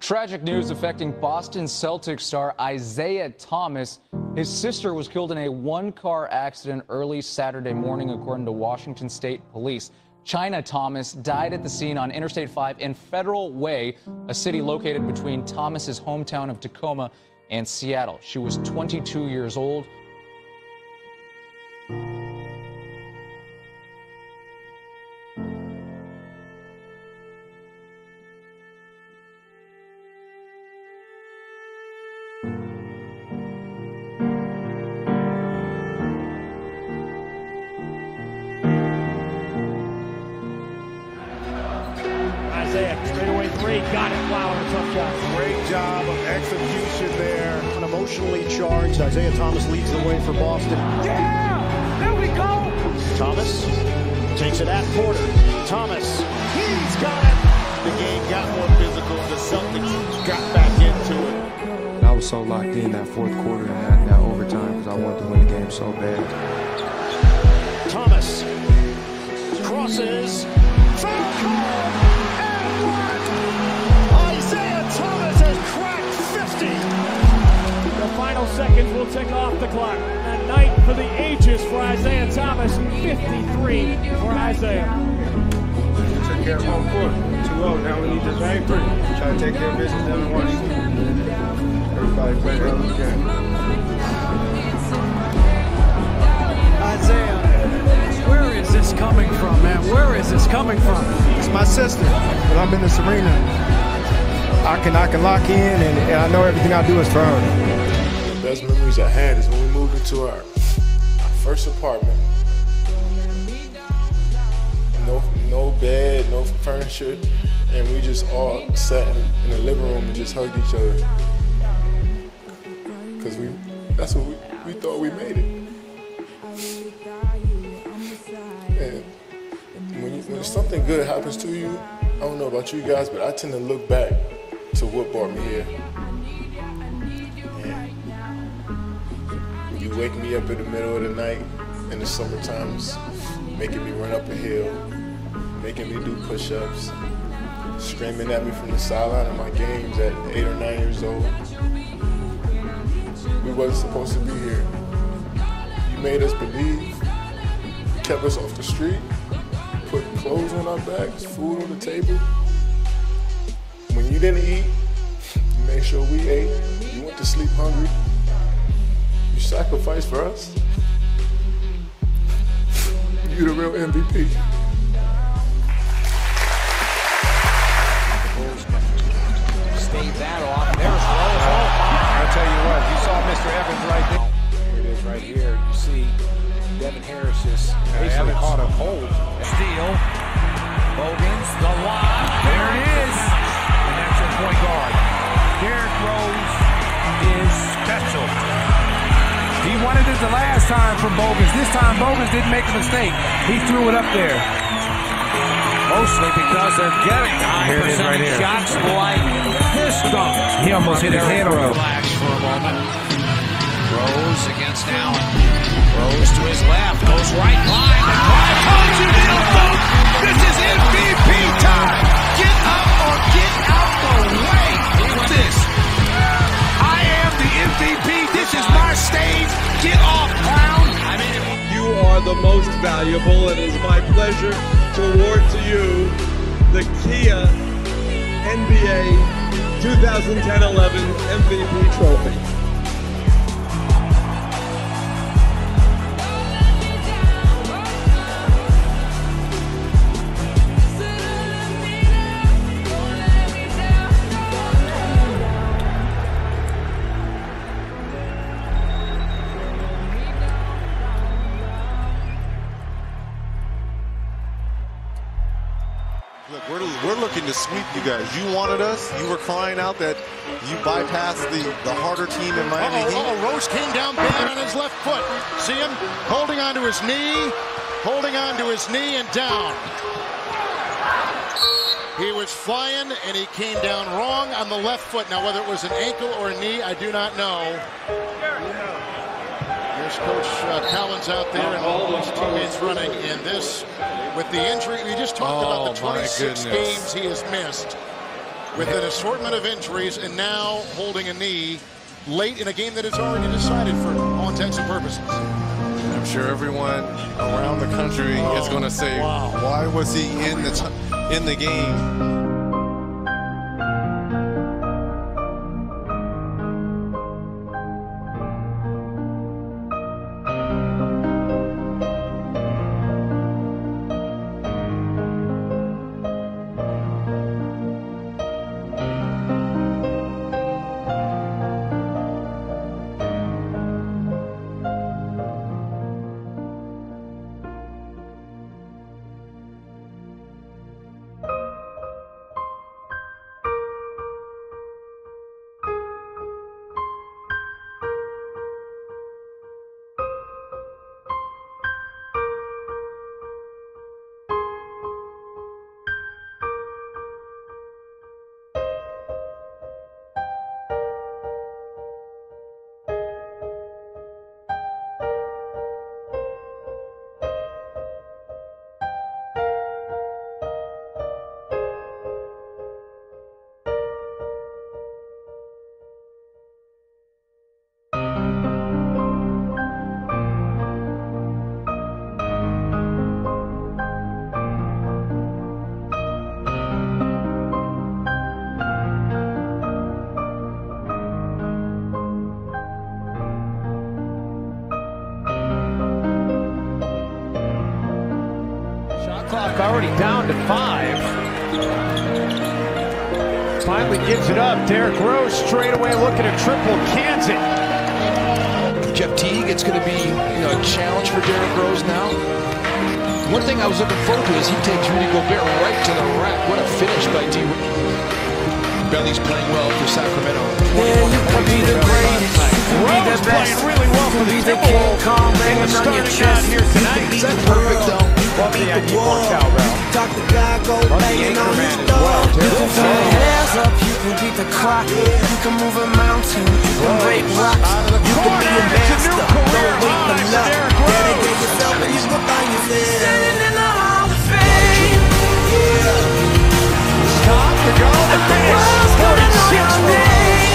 Tragic news affecting Boston Celtics star Isaiah Thomas. His sister was killed in a one car accident early Saturday morning, according to Washington State Police. China Thomas died at the scene on Interstate 5 in Federal Way, a city located between Thomas's hometown of Tacoma and Seattle. She was 22 years old. Emotionally charged. Isaiah Thomas leads the way for Boston. Yeah! There we go! Thomas takes it at Porter. Thomas, he's got it. The game got more physical. The Celtics got back into it. I was so locked in that fourth quarter and that, that overtime because I wanted to win the game so bad. Thomas crosses. Seconds will tick off the clock. A night for the ages for Isaiah Thomas. 53 for Isaiah. Took care of home court. 2-0. Now we need to bang free. Try to take care of business down in Washington. Everybody played a hell of a game. Isaiah, where is this coming from, man? Where is this coming from? It's my sister. When I'm in this arena, I can I can lock in and, and I know everything I do is for her. Best memories I had is when we moved into our, our first apartment. No, no bed, no furniture, and we just all sat in, in the living room and just hugged each other. Cause we, that's what we, we thought we made it. And when, you, when something good happens to you, I don't know about you guys, but I tend to look back to what brought me here. You wake me up in the middle of the night in the summer times, making me run up a hill, making me do push-ups, screaming at me from the sideline of my games at eight or nine years old. We wasn't supposed to be here. You made us believe, kept us off the street, put clothes on our backs, food on the table. When you didn't eat, you made sure we ate. You went to sleep hungry. You sacrificed for us. You the real MVP. Stave that off. There's Rose. Oh. I'll tell you what, you saw Mr. Evans right there. Here it is right here. You see Devin Harris just basically caught a hold. Steal. Bogans. The lob. There it is. And that's your point guard. Derrick Rose is special. He wanted it the last time from Bogus. This time Bogus didn't make a mistake. He threw it up there. Mostly because they're getting high Here it is right percentage here. shots like this dunk. He almost hit his head. Relax for a moment. Rose against Allen. Rose to his left. Goes right line. The most valuable. It is my pleasure to award to you the Kia NBA 2010-11 MVP trophy. You guys. You wanted us. You were crying out that you bypassed the, the harder team in Miami Heat. Uh-oh, uh-oh, Rose came down bad on his left foot. See him holding onto his knee, holding onto his knee and down. He was flying and he came down wrong on the left foot. Now, whether it was an ankle or a knee, I do not know. Here's Coach uh, Collins out there and all his teammates running. And this, with the injury, we just talked Oh, about the 26 games he has missed. with an assortment of injuries and now holding a knee late in a game that is already decided for all intents and purposes. I'm sure everyone around the country oh, is going to say, wow. "Why was he in the in the game?" Clock already down to five. Finally gives it up. Derrick Rose straight away looking at triple, cans it. Jeff Teague, it's going to be you know, a challenge for Derrick Rose now. One thing I was looking forward to is he takes Rudy Gobert right to the rack. What a finish by D. Belly's playing well for Sacramento. Yeah, you can be the greatest. You can be the best. really well for the King Kong banging on your chest. here tonight. Is that perfect though? Love the cowbell. Dr. God go banging on his door. You can throw your hands up, you can beat the clock. You can move a mountain, you can break rocks. You can be a master, don't wait for luck. Dedicate yourself and you will find yourself. Standing in the Hall of Fame. Stop to go. And the world's gonna know your name.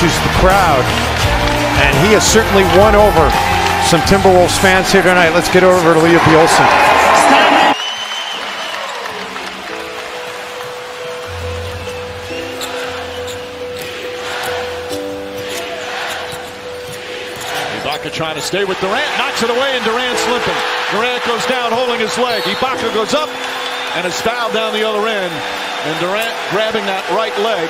Acknowledges the crowd, and he has certainly won over some Timberwolves fans here tonight. Let's get over to Leah Olson. Ibaka trying to stay with Durant, knocks it away, and Durant slipping. Durant goes down holding his leg. Ibaka goes up and is fouled down the other end. And Durant grabbing that right leg.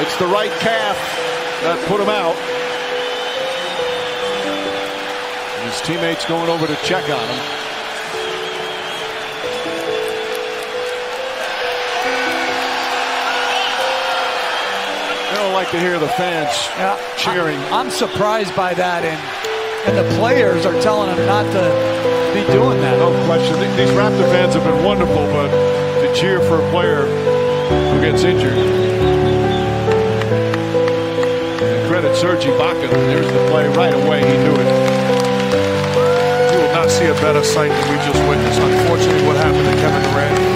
It's the right calf that put him out. And his teammates going over to check on him. They don't like to hear the fans cheering. I'm surprised by that, and and the players are telling him not to be doing that. No question. These Raptor fans have been wonderful, but to cheer for a player who gets injured. Serge Ibaka. There's the play right away. He knew it. You will not see a better sight than we just witnessed. Unfortunately, what happened to Kevin Durant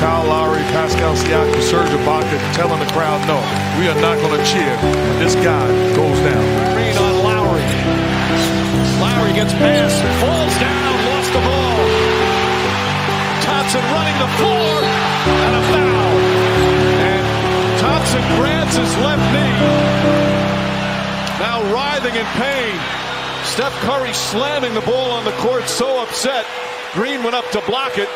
Kyle Lowry, Pascal Siakam, Serge Ibaka telling the crowd, no, we are not going to cheer when this guy goes down. Green on Lowry. Lowry gets past, falls down, lost the ball. Thompson running the floor, and a foul. And Thompson grabs his left knee. Now writhing in pain. Steph Curry slamming the ball on the court, so upset. Green went up to block it.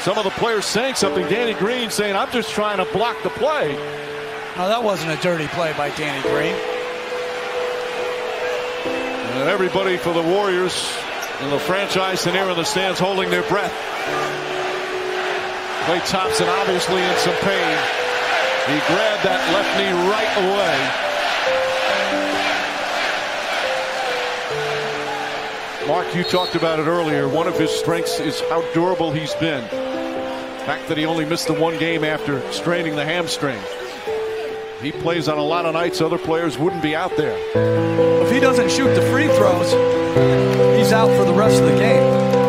Some of the players saying something. Danny Green saying, I'm just trying to block the play. No, that wasn't a dirty play by Danny Green. And everybody for the Warriors and the franchise and here in the stands holding their breath. Klay Thompson obviously in some pain. He grabbed that left knee right away. Mark, you talked about it earlier. One of his strengths is how durable he's been. The fact that he only missed the one game after straining the hamstring. He plays on a lot of nights other players wouldn't be out there. If he doesn't shoot the free throws, he's out for the rest of the game.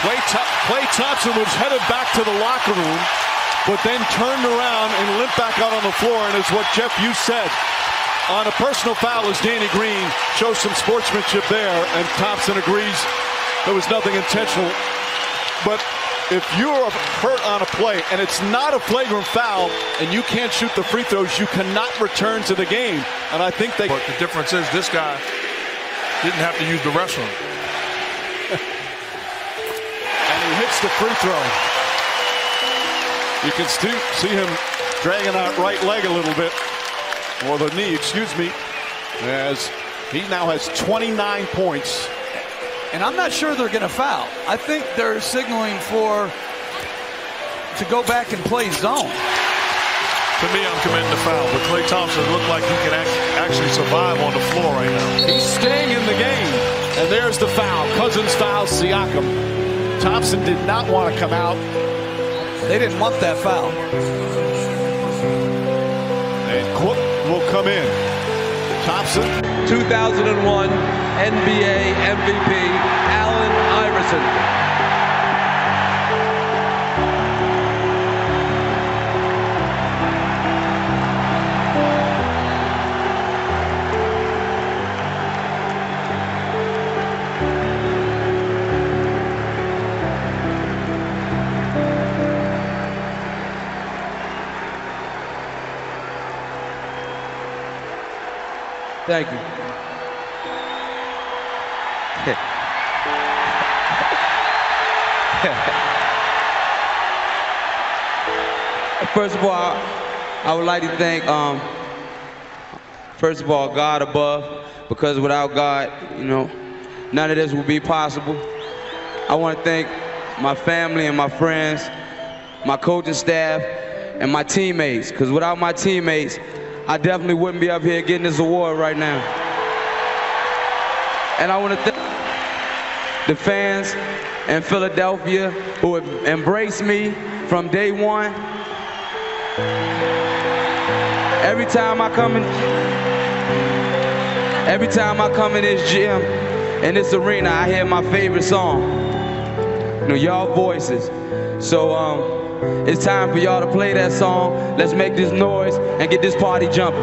Klay, Klay Thompson was headed back to the locker room, but then turned around and limped back out on the floor. And is what Jeff you said on a personal foul as Danny Green shows some sportsmanship there, and Thompson agrees there was nothing intentional. But if you're hurt on a play and it's not a flagrant foul and you can't shoot the free throws, you cannot return to the game. And I think they. But the difference is this guy didn't have to use the restroom. The free throw. You can still see him dragging that right leg a little bit, or the knee, excuse me, as he now has 29 points. And I'm not sure they're going to foul. I think they're signaling for to go back and play zone. To me, I'm committing the foul, but Klay Thompson looked like he can actually survive on the floor right now. He's staying in the game. And there's the foul. Cousins fouls Siakam. Thompson did not want to come out. They didn't want that foul. And Cook will come in. Thompson. 2001 NBA MVP, Allen Iverson. Thank you. First of all, I would like to thank, um, first of all, God above, because without God, you know, none of this would be possible. I want to thank my family and my friends, my coaching staff, and my teammates, because without my teammates, I definitely wouldn't be up here getting this award right now. And I want to thank the fans in Philadelphia who have embraced me from day one. Every time I come in, every time I come in this gym, in this arena, I hear my favorite song. You know, y'all voices. So um, It's time for y'all to play that song. Let's make this noise and get this party jumping.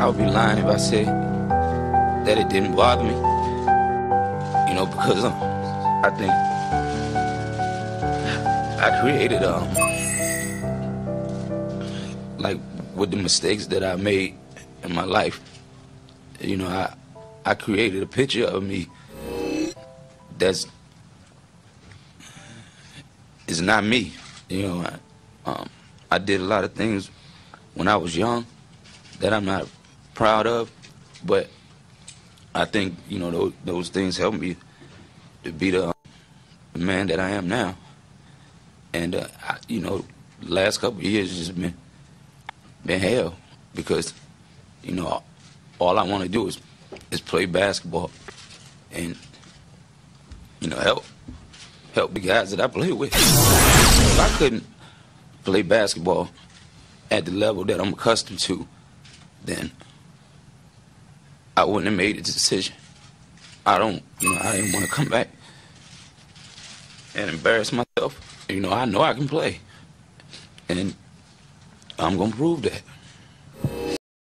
I would be lying if I said that it didn't bother me. You know, because um, I think I created um with the mistakes that I made in my life. You know, I I created a picture of me that's is not me. You know, I, um, I did a lot of things when I was young that I'm not proud of, but I think you know those, those things helped me to be the, the man that I am now. And uh, I, you know, last couple years has been been hell because you know all I want to do is is play basketball and you know help help the guys that I play with. If I couldn't play basketball at the level that I'm accustomed to, then I wouldn't have made the decision. I don't, you know, I didn't want to come back and embarrass myself. You know, I know I can play. And I'm going to prove that.